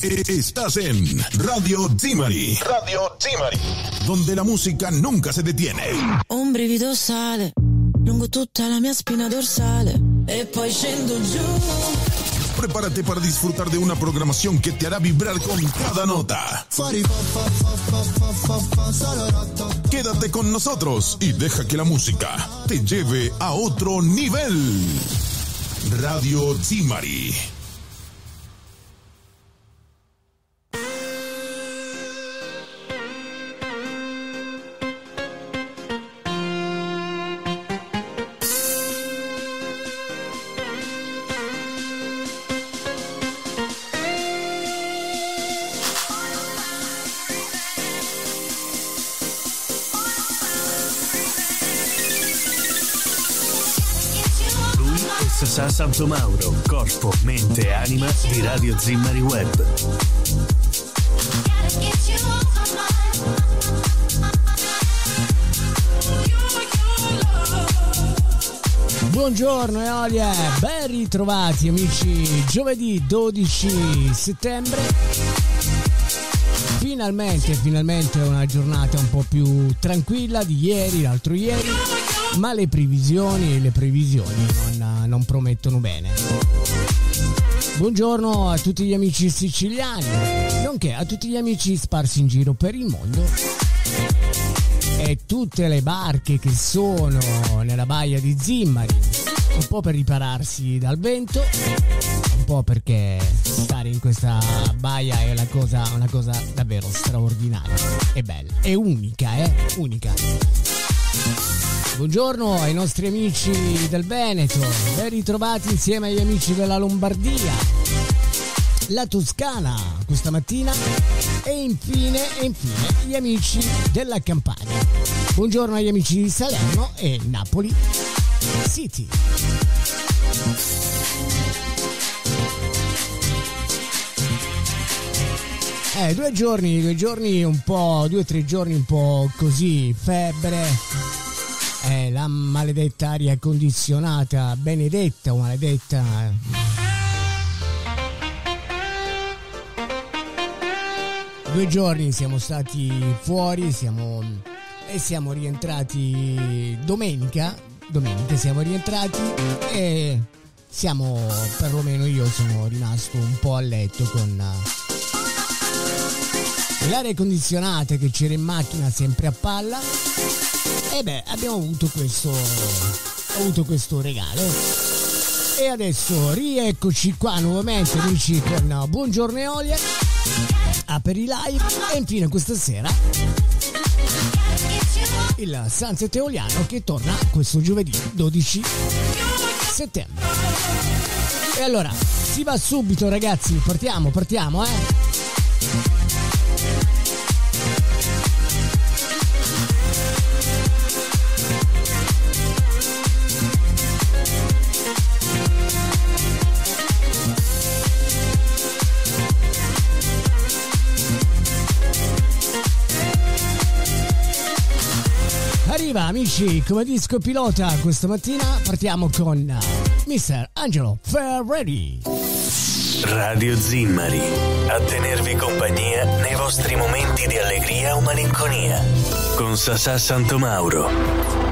Estás en Radio Zimari. Radio Zimari. Donde la música nunca se detiene. Un brivido sale lungo tutta la mia spina dorsale e poi scendo giù. Prepárate para disfrutar de una programación que te hará vibrar con cada nota. Quédate con nosotros y deja que la música te lleve a otro nivel. Radio Zimari. Sasà Santomauro, corpo, mente e anima di Radio Zimmari Web. Buongiorno Eolia, ben ritrovati amici, giovedì 12 settembre. Finalmente, finalmente una giornata un po' più tranquilla di ieri, l'altro ieri, ma le previsioni, le previsioni non, non promettono bene. Buongiorno a tutti gli amici siciliani, nonché a tutti gli amici sparsi in giro per il mondo e tutte le barche che sono nella baia di Zimmari, un po' per ripararsi dal vento, un po' perché stare in questa baia è una cosa, una cosa davvero straordinaria e bella, è unica, eh? Unica. Buongiorno ai nostri amici del Veneto, ben ritrovati insieme agli amici della Lombardia, la Toscana questa mattina e infine, infine gli amici della Campania. Buongiorno agli amici di Salerno e Napoli City. Eh, due giorni, due giorni un po', due o tre giorni un po' così, febbre, eh, la maledetta aria condizionata, benedetta o maledetta. Due giorni siamo stati fuori, siamo e siamo rientrati domenica. Domenica siamo rientrati e siamo, perlomeno io sono rimasto un po' a letto con l'aria condizionata che c'era in macchina sempre a palla. E beh, abbiamo avuto questo, avuto questo regalo. E adesso rieccoci qua nuovamente amici con Buongiorno Eolia Aperi Live e infine questa sera il Sunset Eoliano che torna questo giovedì 12 settembre. E allora, si va subito ragazzi, partiamo, partiamo eh. Amici come disco pilota questa mattina partiamo con Mr. Angelo Ferreri. Radio Zimmari, a tenervi compagnia nei vostri momenti di allegria o malinconia. Con Sasà Santomauro.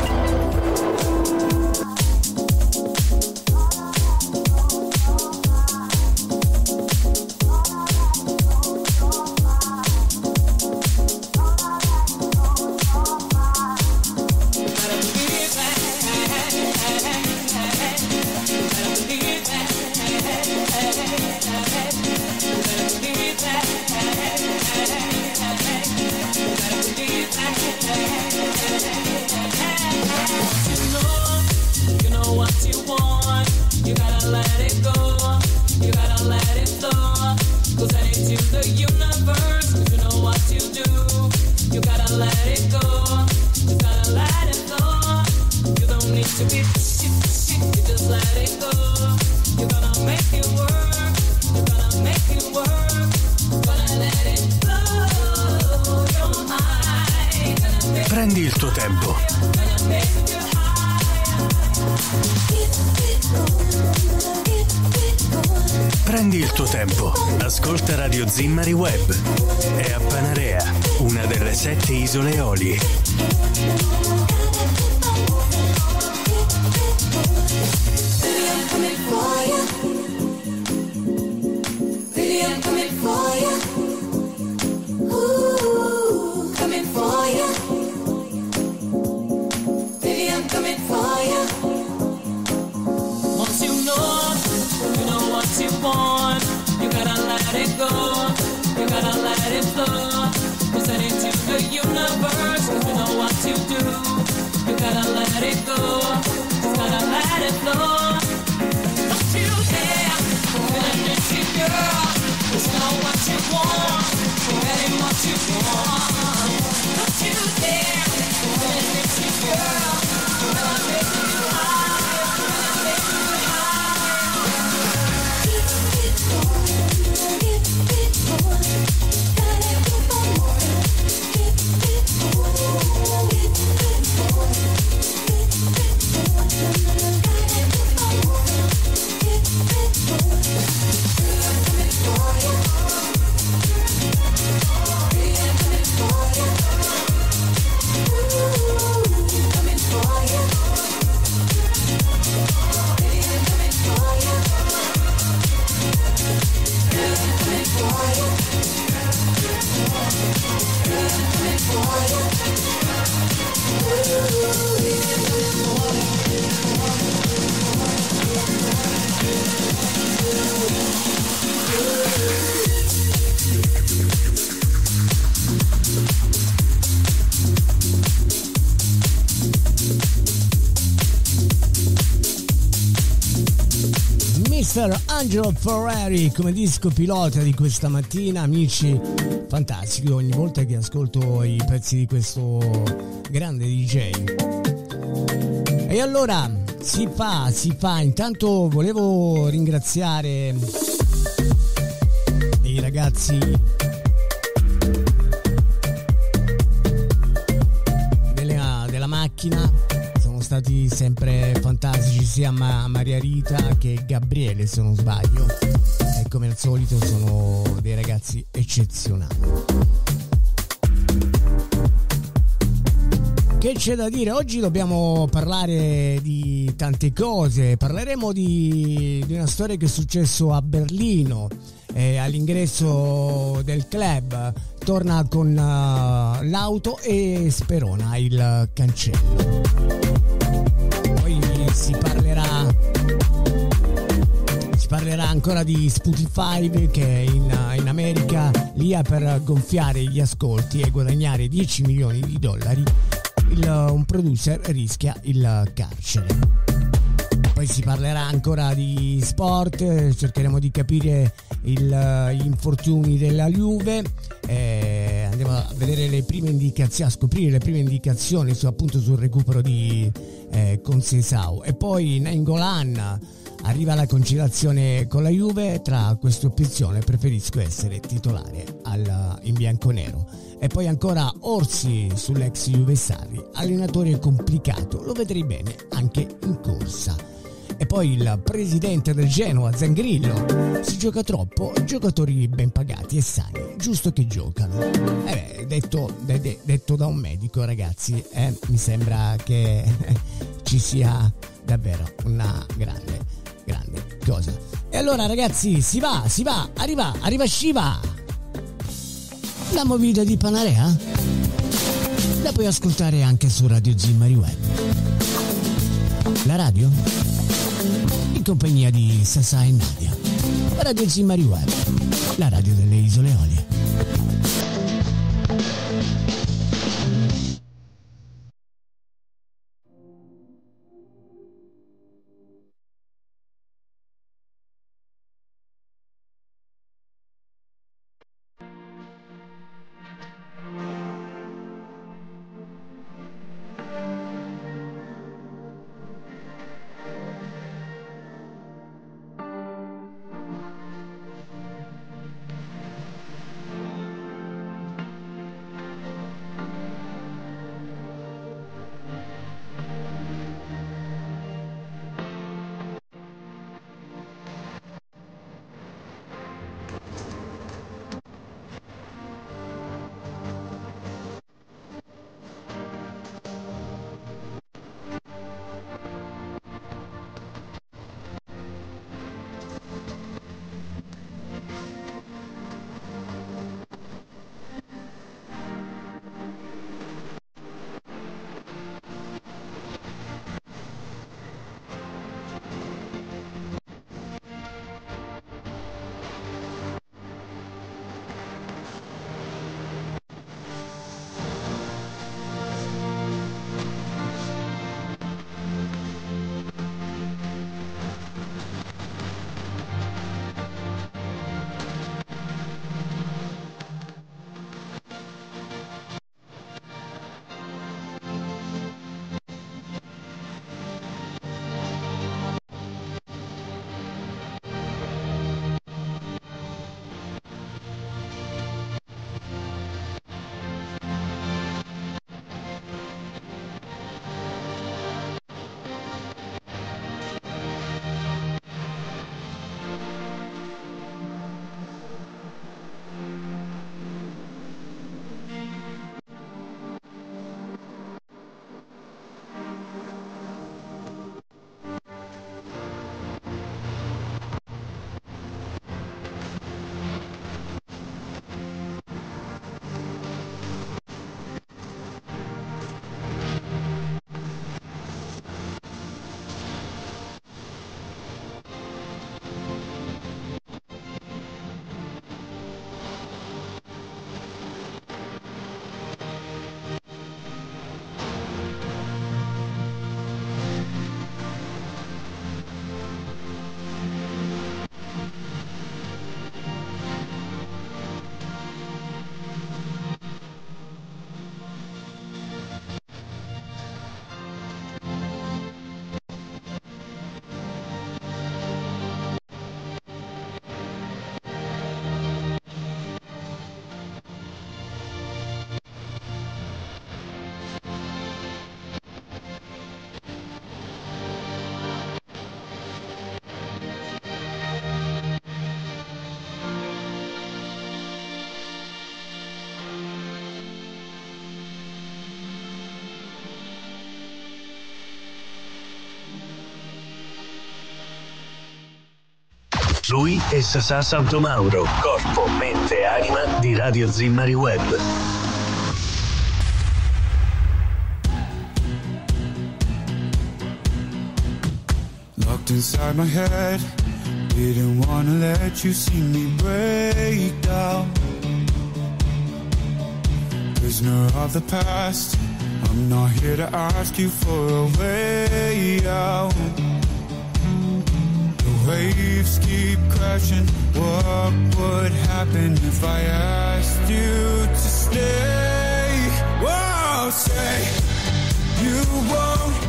What you gotta let it go. You gotta let it flow. Present it to the universe. 'cause you know what to do. You gotta let it go. Just gotta let it flow. Don't you dare feeling insecure. Just know what you want. Getting what you want. Don't you dare feeling insecure. You gotta make it high. Mr. Angelo Ferrari come disco pilota di questa mattina, amici, fantastico ogni volta che ascolto i pezzi di questo grande DJ. E allora si fa, si fa, intanto volevo ringraziare i ragazzi della, della macchina stati sempre fantastici sia Ma- Maria Rita che Gabriele se non sbaglio e come al solito sono dei ragazzi eccezionali che c'è da dire? Oggi dobbiamo parlare di tante cose, parleremo di, di una storia che è successo a Berlino, eh, all'ingresso del club, torna con eh, l'auto e sperona il cancello. Si parlerà si parlerà ancora di Spotify che in, in America lì ha per gonfiare gli ascolti e guadagnare 10 milioni di dollari il- un producer rischia il carcere. Poi si parlerà ancora di sport, cercheremo di capire il- gli infortuni della Juve, eh, vedere le prime indicazioni, a scoprire le prime indicazioni su, appunto sul recupero di eh, Consesao. E poi Nainggolan arriva la conciliazione con la Juve, tra queste opzioni preferisco essere titolare al- in bianconero. E poi ancora Orsi sull'ex Juve Sarri, allenatore complicato, lo vedrei bene anche in corsa. E poi il presidente del Genoa, Zangrillo, si gioca troppo, giocatori ben pagati e sani, giusto che giocano. Eh beh, detto, de- de- detto da un medico ragazzi, eh, mi sembra che ci sia davvero una grande, grande cosa. E allora ragazzi, si va, si va, arriva, arriva Shiva! La movida di Panarea? La puoi ascoltare anche su Radio Zimmari Web. La radio? In compagnia di Sasà e Nadia. Radio Zimmari Web, la radio delle Isole Olie. Lui è Sasà Santomauro, corpo, mente e anima di Radio Zimmari Web. Locked inside my head. Didn't wanna let you see me break down. Prisoner of the past. I'm not here to ask you for a way out. Waves keep crashing. What would happen if I asked you to stay? Whoa, say you won't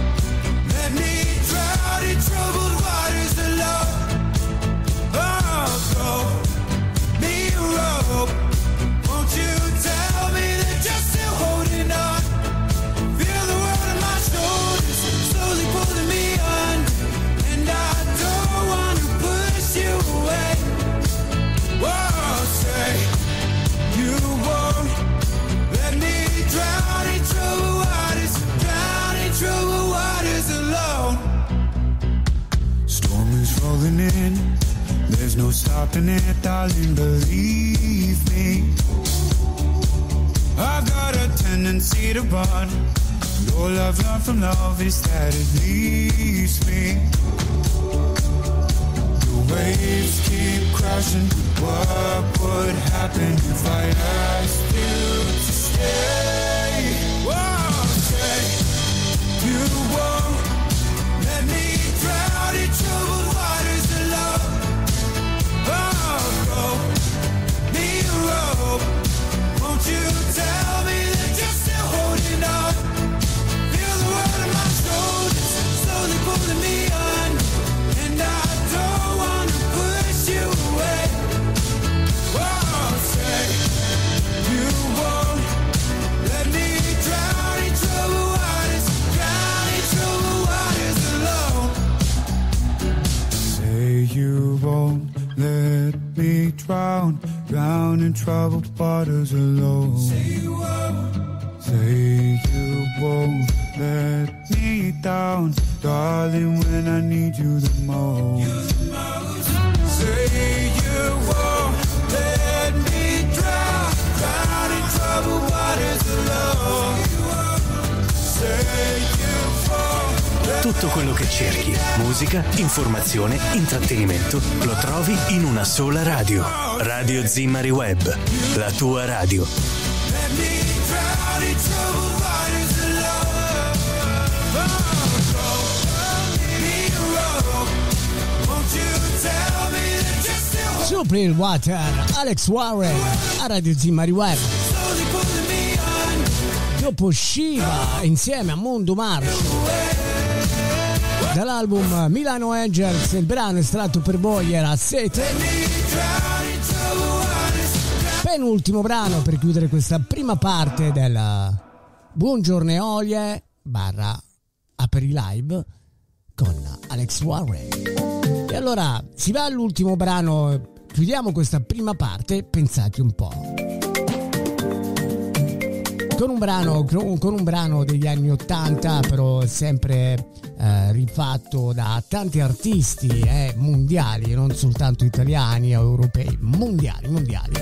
stopping it. Believe me. I've got a tendency to run. And all I've learned from love is that it leaves me. The waves keep crashing. What would happen if I asked you to stay? You won't let me drown, drown in troubled waters alone. Say you won't. Say you won't let me down, darling, when I need you the most. Say you won't let me drown, drown in troubled waters alone. Say you won't. Tutto quello che cerchi, musica, informazione, intrattenimento, lo trovi in una sola radio. Radio Zimmari Web, la tua radio. Let me drown in troubled waters alone. Go me a rope. Won't you tell me that you're still Supreme Water, Alex Warren, a Radio Zimmari Web. Dopo Shiva insieme a Mondo Marcio. Dall'album Milano Angels, il brano estratto per voi era Sete. Penultimo brano per chiudere questa prima parte del Buongiorno Eolie barra Aperi Live con Alex Warren. E allora si va all'ultimo brano, chiudiamo questa prima parte, pensate un po'. Con un brano, con un brano degli anni 80, però sempre eh, rifatto da tanti artisti eh, mondiali, non soltanto italiani o europei, mondiali, mondiali.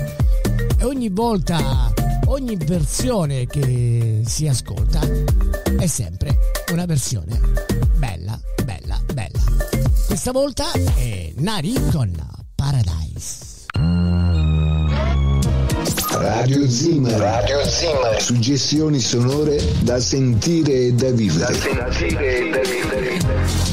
E ogni volta, ogni versione che si ascolta è sempre una versione bella, bella, bella. Questa volta è Nari con Paradise. Radio Zimmer. Radio Zimmer. Suggestioni sonore da sentire e da vivere. Da sentire e da vivere.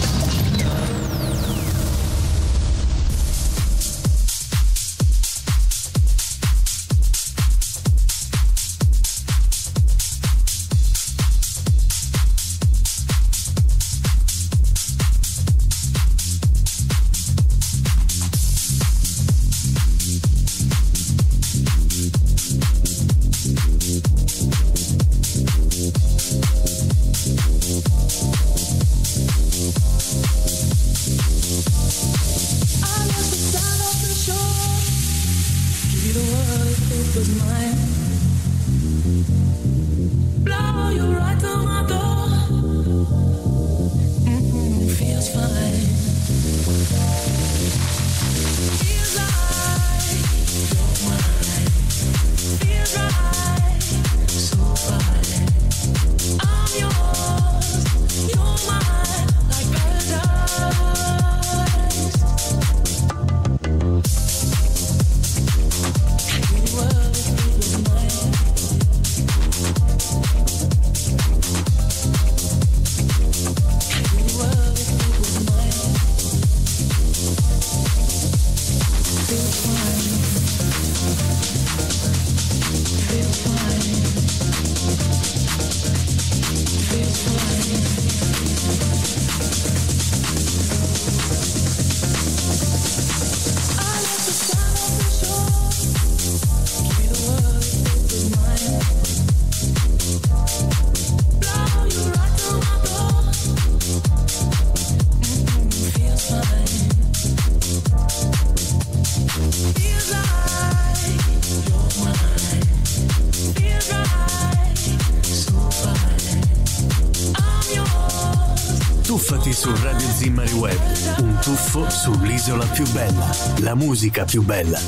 Più bella, la musica più bella.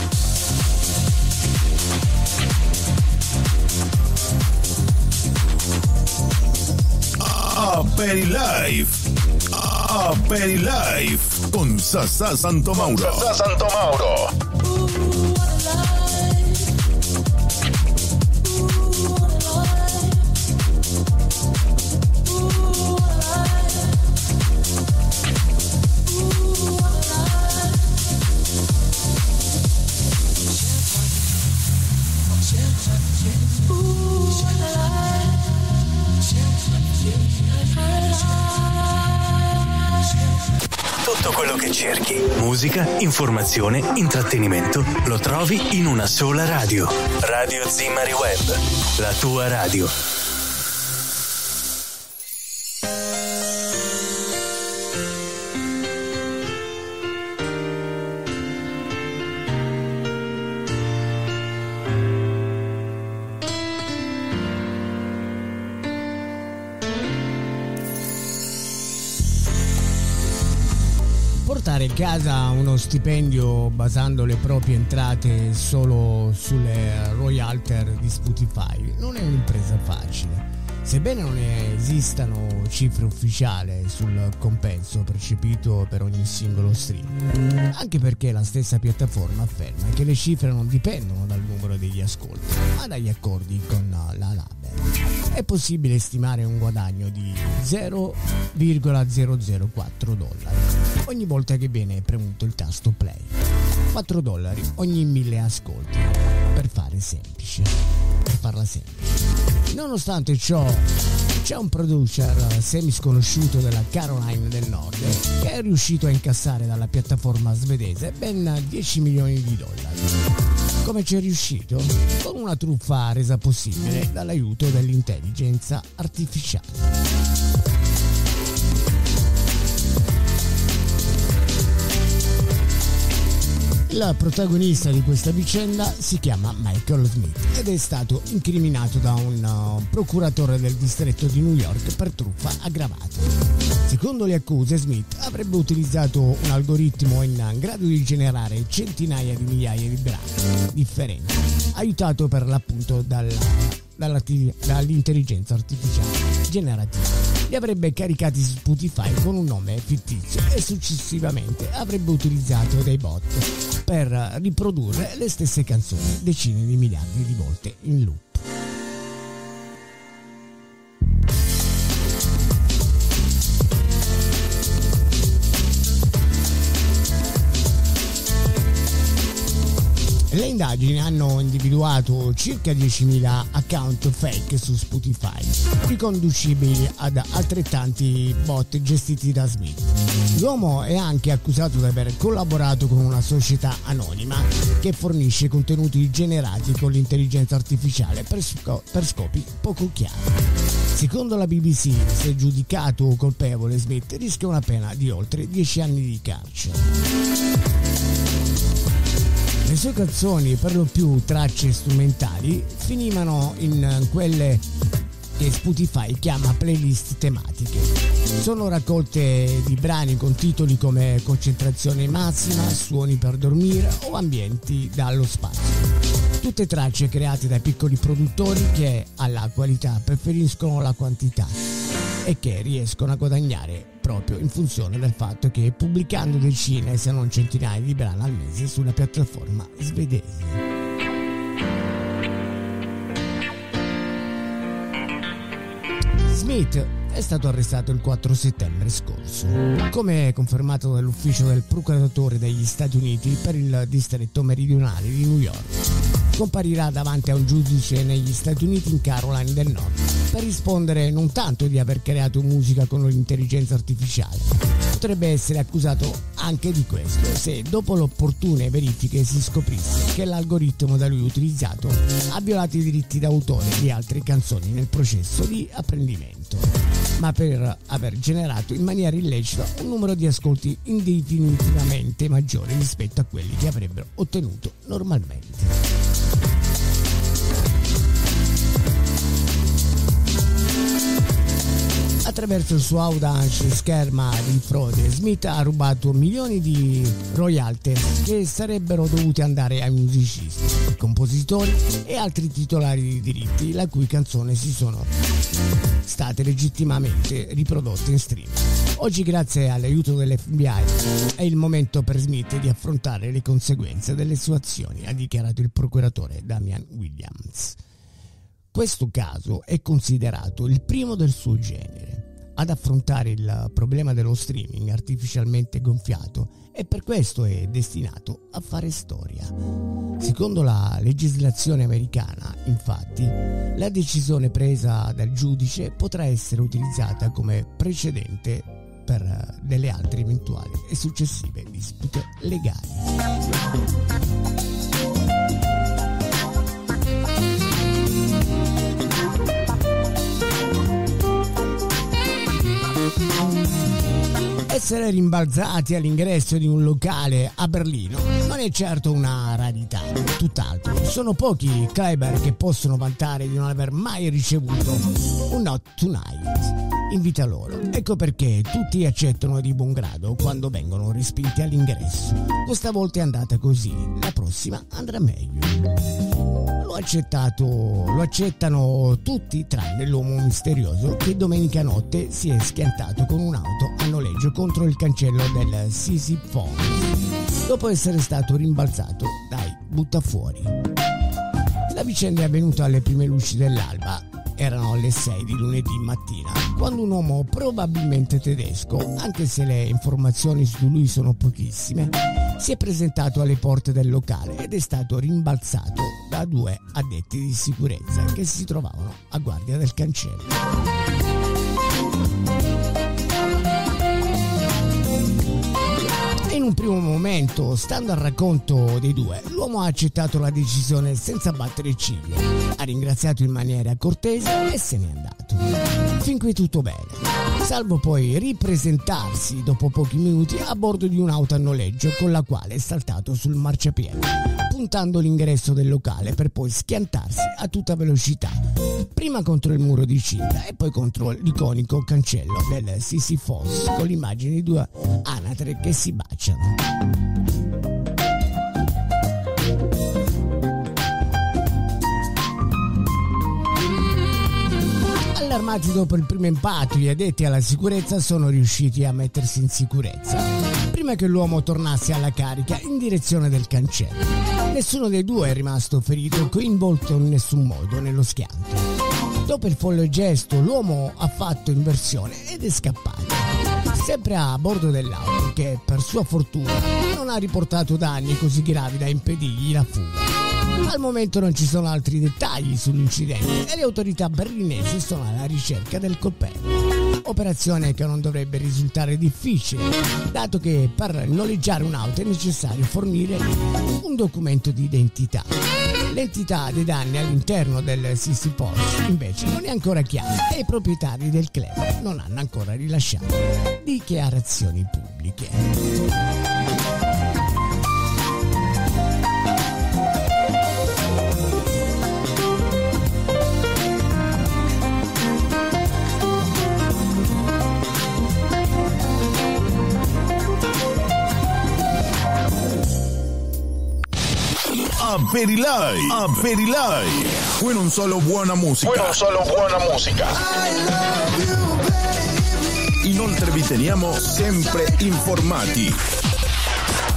Life. Life con Sasa Santo Mauro. Sasa Santo Mauro. Musica, informazione, intrattenimento, lo trovi in una sola radio. Radio Zimmari Web, la tua radio. A casa uno stipendio basando le proprie entrate solo sulle royalty di Spotify non è un'impresa facile. Sebbene non esistano cifre ufficiali sul compenso percepito per ogni singolo stream, anche perché la stessa piattaforma afferma che le cifre non dipendono dal numero degli ascolti, ma dagli accordi con la label. È possibile stimare un guadagno di 0,004 dollari ogni volta che viene premuto il tasto play. 4 dollari ogni 1000 ascolti, per fare semplice, per farla semplice. Nonostante ciò, c'è un producer semi sconosciuto della Caroline del Nord che è riuscito a incassare dalla piattaforma svedese ben 10 milioni di dollari. Come ci è riuscito? Con una truffa resa possibile dall'aiuto dell'intelligenza artificiale. Il protagonista di questa vicenda si chiama Michael Smith ed è stato incriminato da un uh, procuratore del distretto di New York per truffa aggravata. Secondo le accuse, Smith avrebbe utilizzato un algoritmo in grado di generare centinaia di migliaia di brani differenti, aiutato per l'appunto dal, dall'intelligenza artificiale generativa li avrebbe caricati su Spotify con un nome fittizio e successivamente avrebbe utilizzato dei bot per riprodurre le stesse canzoni decine di miliardi di volte in loop. Le indagini hanno individuato circa 10.000 account fake su Spotify, riconducibili ad altrettanti bot gestiti da Smith. L'uomo è anche accusato di aver collaborato con una società anonima che fornisce contenuti generati con l'intelligenza artificiale per, sco- per scopi poco chiari. Secondo la BBC, se giudicato colpevole, Smith rischia una pena di oltre 10 anni di carcere. Le sue canzoni, per lo più tracce strumentali, finivano in quelle che Spotify chiama playlist tematiche. Sono raccolte di brani con titoli come Concentrazione massima, Suoni per dormire o Ambienti dallo spazio. Tutte tracce create da piccoli produttori che alla qualità preferiscono la quantità e che riescono a guadagnare proprio in funzione del fatto che pubblicando decine se non centinaia di brani al mese sulla piattaforma svedese. Smith è stato arrestato il 4 settembre scorso, come confermato dall'ufficio del procuratore degli Stati Uniti per il distretto meridionale di New York. Comparirà davanti a un giudice negli Stati Uniti in Caroline del Nord per rispondere non tanto di aver creato musica con l'intelligenza artificiale, potrebbe essere accusato anche di questo se dopo le opportune verifiche si scoprisse che l'algoritmo da lui utilizzato ha violato i diritti d'autore di altre canzoni nel processo di apprendimento, ma per aver generato in maniera illecita un numero di ascolti indefinitivamente maggiore rispetto a quelli che avrebbero ottenuto normalmente. Attraverso il suo audace scherma di frode, Smith ha rubato milioni di royalty che sarebbero dovuti andare ai musicisti, compositori e altri titolari di diritti, la cui canzone si sono state legittimamente riprodotte in stream. Oggi, grazie all'aiuto dell'FBI, è il momento per Smith di affrontare le conseguenze delle sue azioni, ha dichiarato il procuratore Damian Williams. Questo caso è considerato il primo del suo genere ad affrontare il problema dello streaming artificialmente gonfiato e per questo è destinato a fare storia. Secondo la legislazione americana, infatti, la decisione presa dal giudice potrà essere utilizzata come precedente per delle altre eventuali e successive dispute legali. Essere rimbalzati all'ingresso di un locale a Berlino non è certo una rarità, tutt'altro. Sono pochi i clubber che possono vantare di non aver mai ricevuto un not tonight in vita loro. Ecco perché tutti accettano di buon grado quando vengono respinti all'ingresso. Questa volta è andata così, la prossima andrà meglio. Accettato, lo accettano tutti tranne l'uomo misterioso che domenica notte si è schiantato con un'auto a noleggio contro il cancello del Sisi Falls dopo essere stato rimbalzato dai buttafuori. La vicenda è avvenuta alle prime luci dell'alba erano le 6 di lunedì mattina, quando un uomo probabilmente tedesco, anche se le informazioni su lui sono pochissime, si è presentato alle porte del locale ed è stato rimbalzato da due addetti di sicurezza che si trovavano a guardia del cancello. Un primo momento, stando al racconto dei due, l'uomo ha accettato la decisione senza battere ciglio, ha ringraziato in maniera cortese e se n'è andato. Fin qui tutto bene, salvo poi ripresentarsi dopo pochi minuti a bordo di un'auto a noleggio con la quale è saltato sul marciapiede, puntando l'ingresso del locale per poi schiantarsi a tutta velocità, prima contro il muro di cinta e poi contro l'iconico cancello del Sisi Foss con l'immagine di due anatre che si baciano. Allarmati dopo il primo impatto, gli addetti alla sicurezza sono riusciti a mettersi in sicurezza prima che l'uomo tornasse alla carica in direzione del cancello. Nessuno dei due è rimasto ferito coinvolto in nessun modo nello schianto. Dopo il folle gesto, l'uomo ha fatto inversione ed è scappato. Sempre a bordo dell'auto, che per sua fortuna non ha riportato danni così gravi da impedirgli la fuga. Al momento non ci sono altri dettagli sull'incidente e le autorità berlinesi sono alla ricerca del colpevole. Operazione che non dovrebbe risultare difficile, dato che per noleggiare un'auto è necessario fornire un documento di identità. L'entità dei danni all'interno del Sisi Porsche invece non è ancora chiara e i proprietari del club non hanno ancora rilasciato dichiarazioni pubbliche. Aperilai, Aperilai. Qui non solo buona musica. Qui non solo buona musica. Inoltre vi teniamo sempre informati.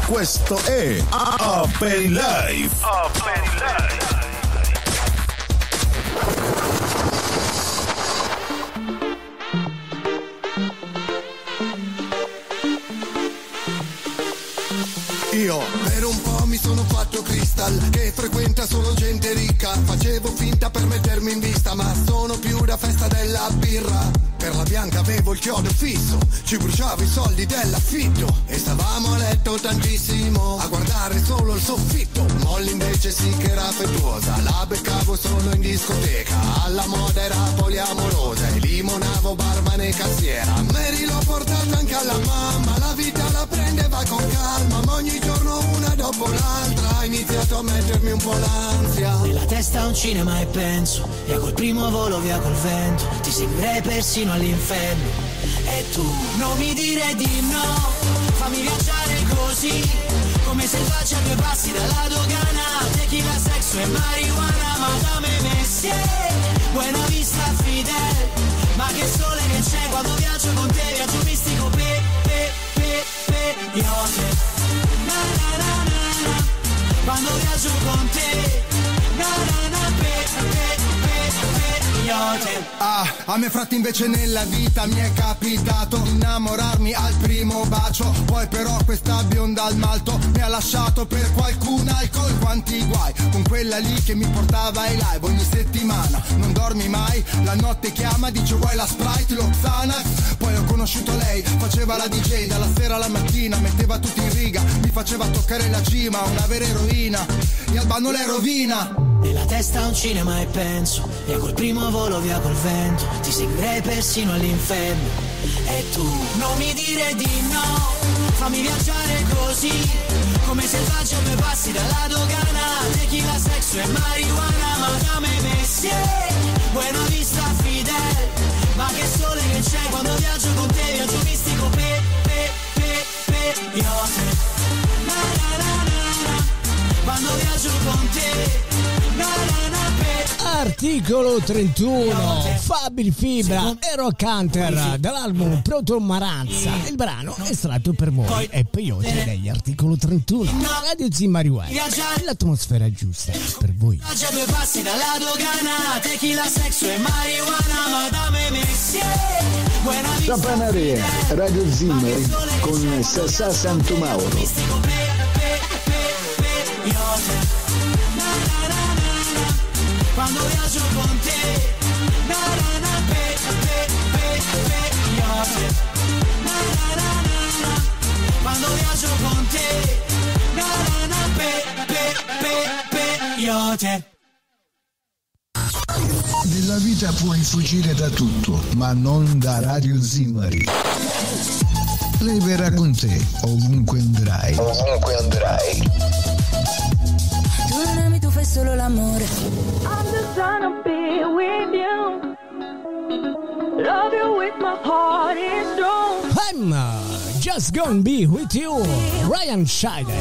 Questo è Aperilai. Io fatto crystal Che frequenta solo gente ricca. Facevo finta per mettermi in vista Ma sono più da festa della birra. Per la bianca avevo il chiodo fisso Ci bruciavo i soldi dell'affitto. E stavamo a letto tantissimo A guardare solo il soffitto. Molly invece sì che era affettuosa La beccavo solo in discoteca. Alla moda era poliamorosa E limonavo barman e cassiera. Mary l'ho portata anche alla mamma La vita la prendeva con calma Ma ogni giorno una dopo l'altra iniziato a mettermi un po' l'ansia. Nella testa un cinema e penso, via col primo volo, via col vento, ti seguirei persino all'inferno. E tu non mi dire di no, fammi viaggiare così, come se faccia due passi dalla dogana, tequila, sexo e marijuana, madame Messier, buena vista fidel, ma che sole che c'è quando viaggio con te, viaggio mistico, pe, quando viaggio Ah, a me fratti invece nella vita mi è capitato innamorarmi al primo bacio. Poi però questa bionda al malto mi ha lasciato per qualcun alcol Quanti guai. Con quella lì che mi portava ai live ogni settimana. Non dormi mai, la notte chiama, dice vuoi la Sprite, lo Xanax? Poi ho conosciuto lei, faceva la DJ dalla sera alla mattina Metteva tutto in riga, mi faceva toccare la cima, una vera eroina. E Albano le rovina Nella testa un cinema e penso, via col primo volo, via col vento, ti seguirei persino all'inferno. E tu non mi dire di no, fammi viaggiare così, come selvaggio due passi dalla dogana, tequila, sexo e marijuana, madame Messier, buena vista fidel, ma che sole che c'è quando viaggio con te, viaggio mistico, pe, pe, pe, pe, io te, na quando viaggio con te, Articolo 31 Fabil Fibra e Rock Hunter dall'album Proto Maranza. Il brano è estratto per voi e peyote degli Articolo 31 Radio Zimmari Web l'atmosfera giusta per voi. Due passi dalla dogana, tequila, sexo e marijuana, madame Messier, buena vista Sapanare, Radio Zimmer con Sassà Santomauro. Quando viaggio con te, na na na, pe, pe, pe, pe, io te, na na na na na, quando viaggio con te, na na na, pe, pe, pe, pe, io te. Nella vita puoi fuggire da tutto, ma non da Radio Zimari. Lei verrà con te ovunque andrai. Ovunque andrai. Solo l'amore. I'm just trying to be with you. Love you with my heart is strong. I'm uh, just gonna be with you Ryan Scheider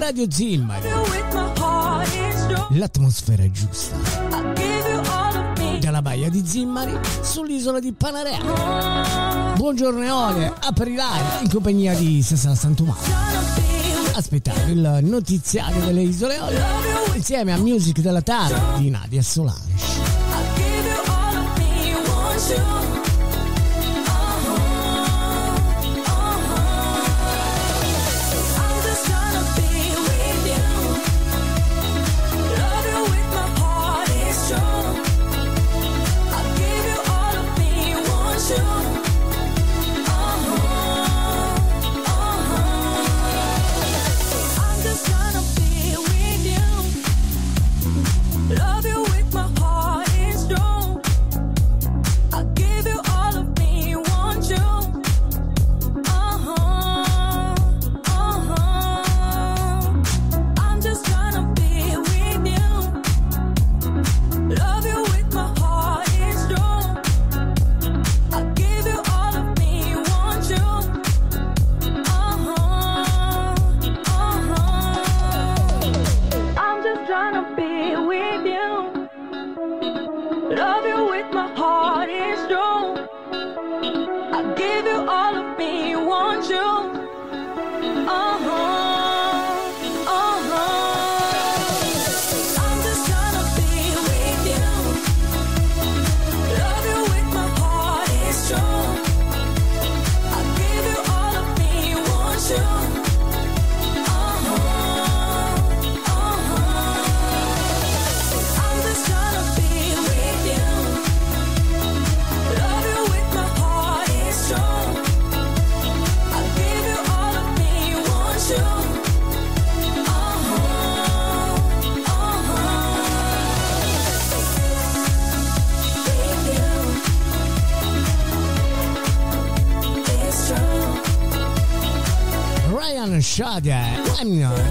Radio Zimmari You with my heart is strong. l'atmosfera giusta of me. dalla baia di Zimmari sull'isola di Panarea Buongiorno e ore, apri live in compagnia di Sessa Santumano Aspettate il notiziario delle isole Olie insieme a Music della Tara di Nadia Solaris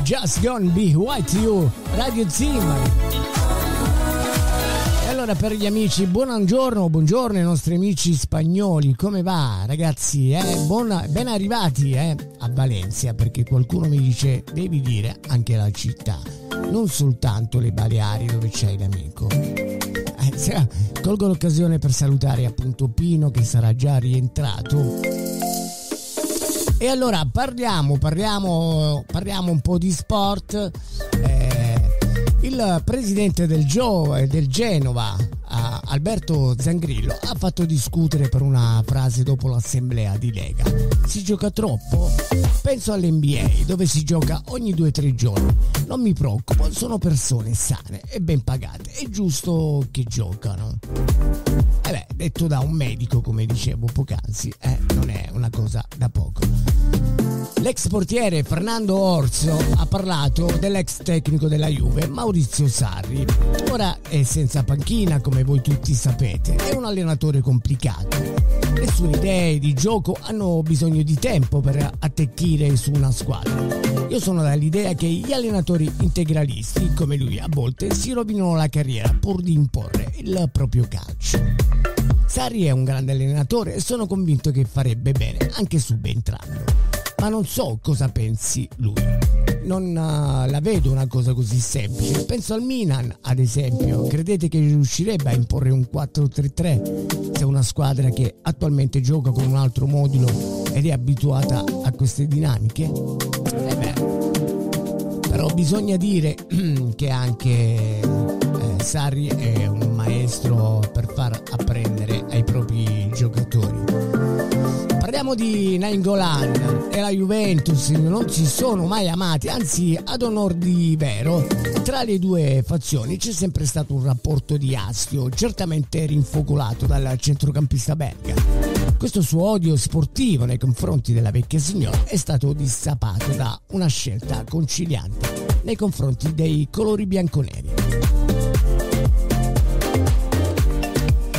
just gonna be white you. Radio Zimmer. E allora per gli amici, buongiorno, buongiorno ai nostri amici spagnoli, come va ragazzi? Eh? Buona- ben arrivati eh, a Valencia perché qualcuno mi dice devi dire anche la città, non soltanto le Baleari dove c'è l'amico. Eh, colgo l'occasione per salutare appunto Pino che sarà già rientrato. E allora parliamo, parliamo, parliamo un po' di sport. Eh, il presidente del, Gio- del Genova, ah, Alberto Zangrillo, ha fatto discutere per una frase dopo l'assemblea di Lega. Si gioca troppo? Penso all'NBA, dove si gioca ogni 2-3 giorni. Non mi preoccupo, sono persone sane e ben pagate. È giusto che giocano. E beh, detto da un medico, come dicevo poc'anzi, eh, non è una cosa da poco. L'ex portiere Fernando Orso ha parlato dell'ex tecnico della Juve, Maurizio Sarri. Ora è senza panchina, come voi tutti sapete, è un allenatore complicato. Le sue idee di gioco hanno bisogno di tempo per attecchire su una squadra. Io sono dall'idea che gli allenatori integralisti, come lui a volte, si rovinano la carriera pur di imporre il proprio calcio. Sarri è un grande allenatore e sono convinto che farebbe bene anche subentrando. Ma non so cosa pensi lui. Non eh, la vedo una cosa così semplice. Penso al Milan, ad esempio. Credete che riuscirebbe a imporre un 4-3-3 se una squadra che attualmente gioca con un altro modulo ed è abituata a queste dinamiche? Eh beh, però bisogna dire che anche eh, Sarri è un maestro per far apprendere ai propri giocatori. Parliamo di Nainggolan e la Juventus non si sono mai amati, anzi ad onor di vero, tra le due fazioni c'è sempre stato un rapporto di astio, certamente rinfocolato dal centrocampista belga. Questo suo odio sportivo nei confronti della vecchia signora è stato dissapato da una scelta conciliante nei confronti dei colori bianconeri.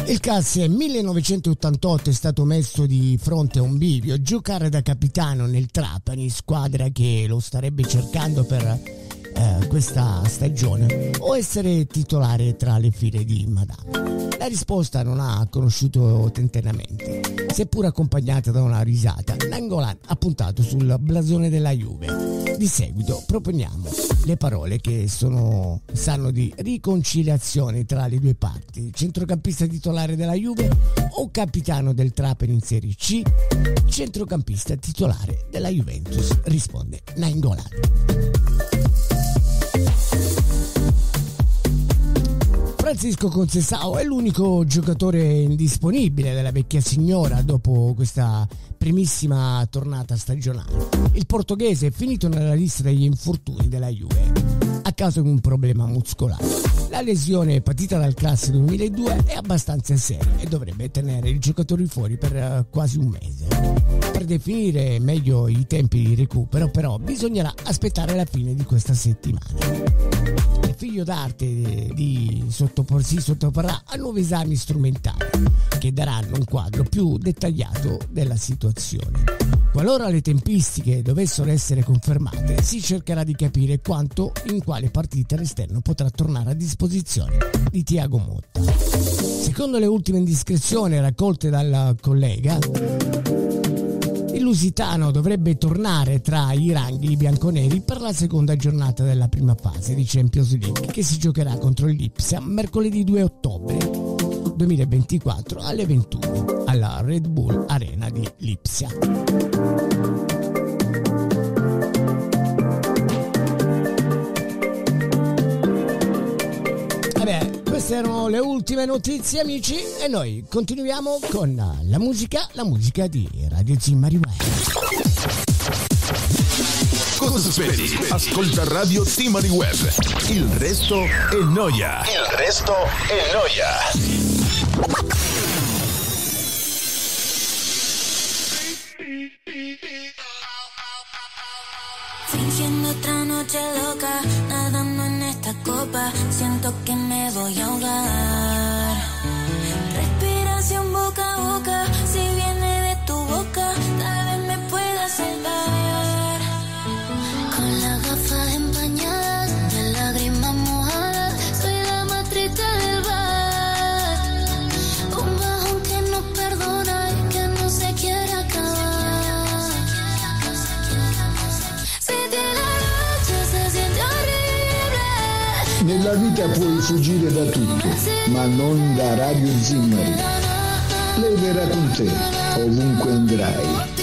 Il CAS 1988 è stato messo di fronte a un bivio, giocare da capitano nel Trapani, squadra che lo starebbe cercando per eh, questa stagione, o essere titolare tra le file di Madame. La risposta non ha conosciuto tentennamenti, seppur accompagnata da una risata. Nangolan ha puntato sul blasone della Juve. Di seguito proponiamo le parole che sono, sanno di riconciliazione tra le due parti. Centrocampista titolare della Juve o capitano del Trapani in Serie C? Centrocampista titolare della Juventus, risponde Nangolan. Francisco Concesao è l'unico giocatore indisponibile della vecchia signora dopo questa primissima tornata stagionale. Il portoghese è finito nella lista degli infortuni della Juve a causa di un problema muscolare. La lesione patita dal classe 2002 è abbastanza seria e dovrebbe tenere il giocatore fuori per eh, quasi un mese. Per definire meglio i tempi di recupero però bisognerà aspettare la fine di questa settimana figlio d'arte di sottopor- si sottoporrà a nuovi esami strumentali che daranno un quadro più dettagliato della situazione. Qualora le tempistiche dovessero essere confermate, si cercherà di capire quanto in quale partita l'esterno potrà tornare a disposizione di Tiago Motta. Secondo le ultime indiscrezioni raccolte dal collega, il Lusitano dovrebbe tornare tra i ranghi bianconeri per la seconda giornata della prima fase di Champions League che si giocherà contro il Lipsia mercoledì 2 ottobre 2024 alle 21 alla Red Bull Arena di Lipsia. Queste erano le ultime notizie amici e noi continuiamo con la musica, la musica di Radio Zimmari Web. Cosa aspetti? Ascolta Radio Timari Web. Il resto è noia. Il resto è noia. Fuggire da tutto, ma non da Radio Zimmari. Lei verrà con te, ovunque andrai.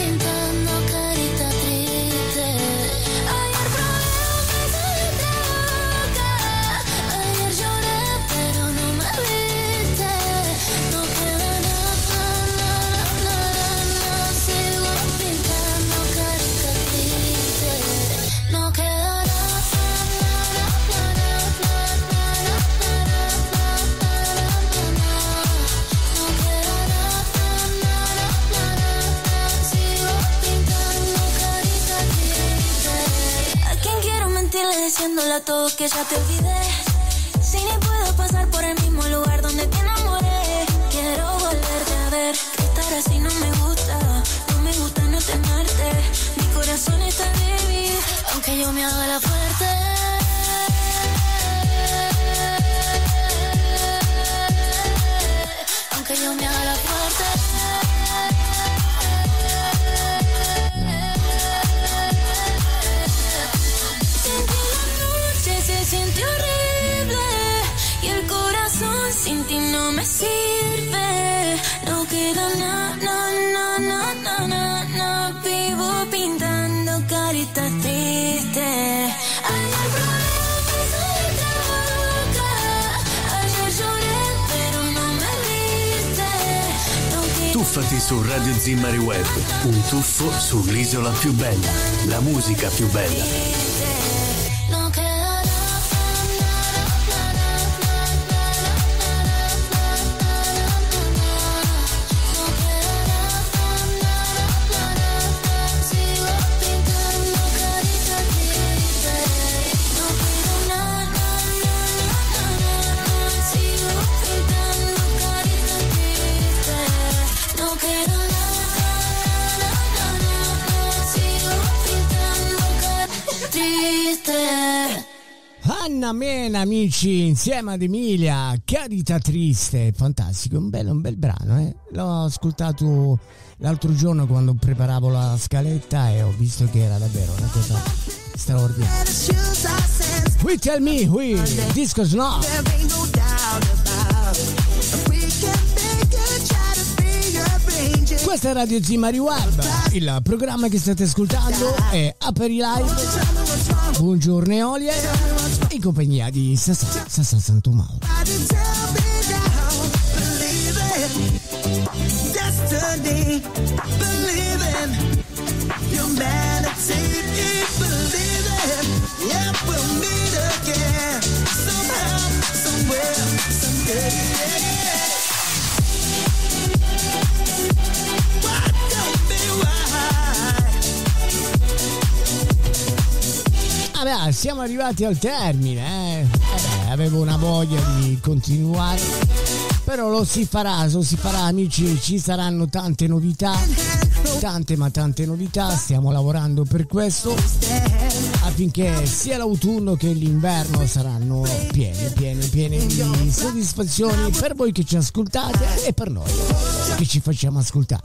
Tuffati su Radio Zimmari Web, un tuffo sull'isola più bella, la musica più bella. Amici, insieme ad Emilia, Carità Triste, fantastico, un bel, un bel brano, eh? L'ho ascoltato l'altro giorno quando preparavo la scaletta e ho visto che era davvero una cosa straordinaria. We tell me, we, disco snob. Questa è Radio Zimari Web, il programma che state ascoltando è Aperi Live. Buongiorno Eolie, in compagnia di Sassa, Santomauro. Siamo arrivati al termine, eh. Eh avevo una voglia di continuare, però lo si farà, lo si farà amici, ci saranno tante novità, tante ma tante novità, stiamo lavorando per questo, affinché sia l'autunno che l'inverno saranno pieni, pieni, pieni di soddisfazioni per voi che ci ascoltate e per noi che ci facciamo ascoltare.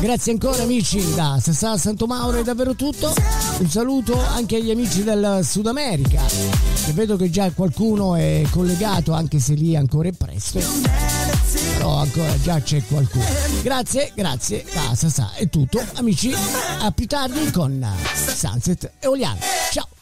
Grazie ancora amici da Sassà Santo Mauro è davvero tutto. Un saluto anche agli amici del Sud America. Che vedo che già qualcuno è collegato anche se lì ancora è presto. Però ancora già c'è qualcuno. Grazie, grazie da Sassà è tutto. Amici, a più tardi con Sunset e Oliano. Ciao.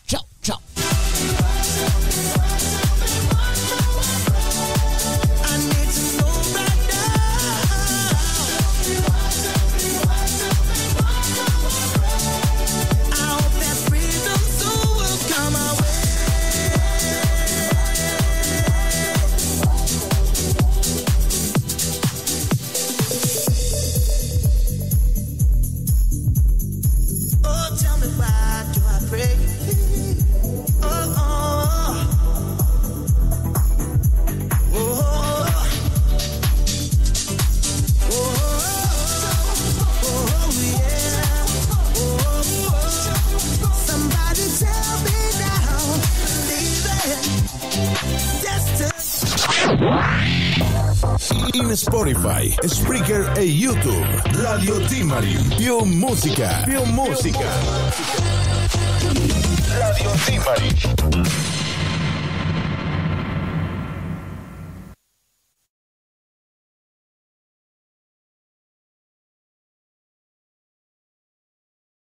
Timari. Più